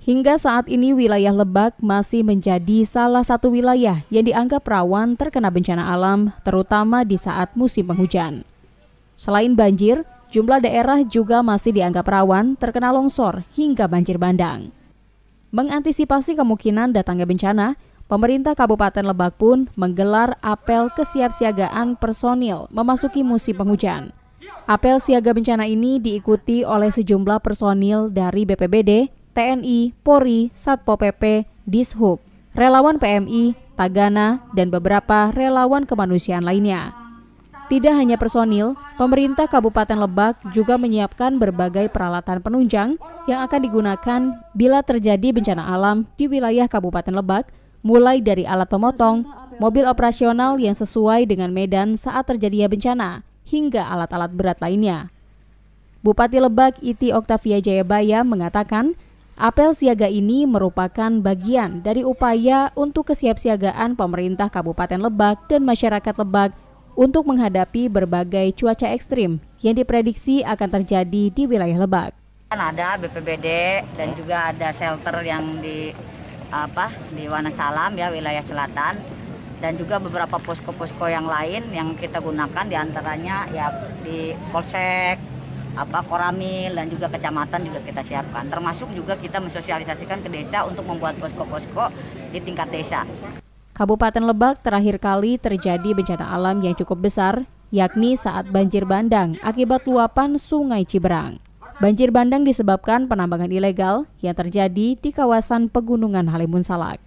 Hingga saat ini wilayah Lebak masih menjadi salah satu wilayah yang dianggap rawan terkena bencana alam, terutama di saat musim penghujan. Selain banjir, jumlah daerah juga masih dianggap rawan terkena longsor hingga banjir bandang. Mengantisipasi kemungkinan datangnya bencana, pemerintah Kabupaten Lebak pun menggelar apel kesiapsiagaan personil memasuki musim penghujan. Apel siaga bencana ini diikuti oleh sejumlah personil dari BPBD, TNI, Polri, Satpol PP, Dishub, relawan PMI, Tagana, dan beberapa relawan kemanusiaan lainnya. Tidak hanya personil, pemerintah Kabupaten Lebak juga menyiapkan berbagai peralatan penunjang yang akan digunakan bila terjadi bencana alam di wilayah Kabupaten Lebak, mulai dari alat pemotong, mobil operasional yang sesuai dengan medan saat terjadinya bencana, hingga alat-alat berat lainnya. Bupati Lebak Iti Oktavia Jayabaya mengatakan Apel siaga ini merupakan bagian dari upaya untuk kesiapsiagaan pemerintah Kabupaten Lebak dan masyarakat Lebak untuk menghadapi berbagai cuaca ekstrim yang diprediksi akan terjadi di wilayah Lebak. Kan ada BPBD dan juga ada shelter yang di apa di Wanasalam ya wilayah selatan dan juga beberapa posko-posko yang lain yang kita gunakan di antaranya ya di Polsek, apa koramil dan juga kecamatan juga kita siapkan termasuk juga kita mensosialisasikan ke desa untuk membuat posko-posko di tingkat desa. Kabupaten Lebak terakhir kali terjadi bencana alam yang cukup besar, yakni saat banjir bandang akibat luapan Sungai Ciberang. Banjir bandang disebabkan penambangan ilegal yang terjadi di kawasan Pegunungan Halimun Salak.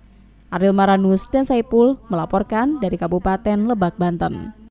Ariel Maranus dan Saipul melaporkan dari Kabupaten Lebak, Banten.